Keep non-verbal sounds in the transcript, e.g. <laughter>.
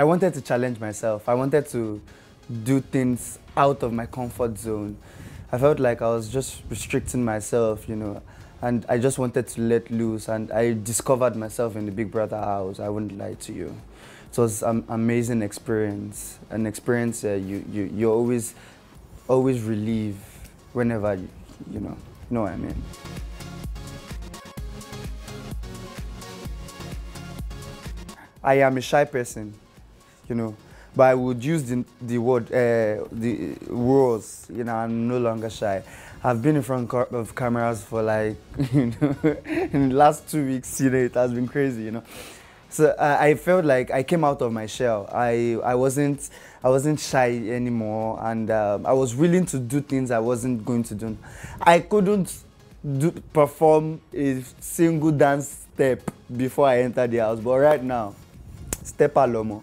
I wanted to challenge myself. I wanted to do things out of my comfort zone. I felt like I was just restricting myself, you know, and I just wanted to let loose. And I discovered myself in the Big Brother house. I wouldn't lie to you. It was an amazing experience, an experience uh, you, you, you always, always relieve whenever, you, you know, you know what I mean. I am a shy person, you know, but I would use the, the word, uh, the words, you know, I'm no longer shy. I've been in front of cameras for like, <laughs> you know, in the last two weeks, you know, it has been crazy, you know. So I, I felt like I came out of my shell. I, I, wasn't, I wasn't shy anymore and um, I was willing to do things I wasn't going to do. I couldn't do, perform a single dance step before I entered the house, but right now, step alomo.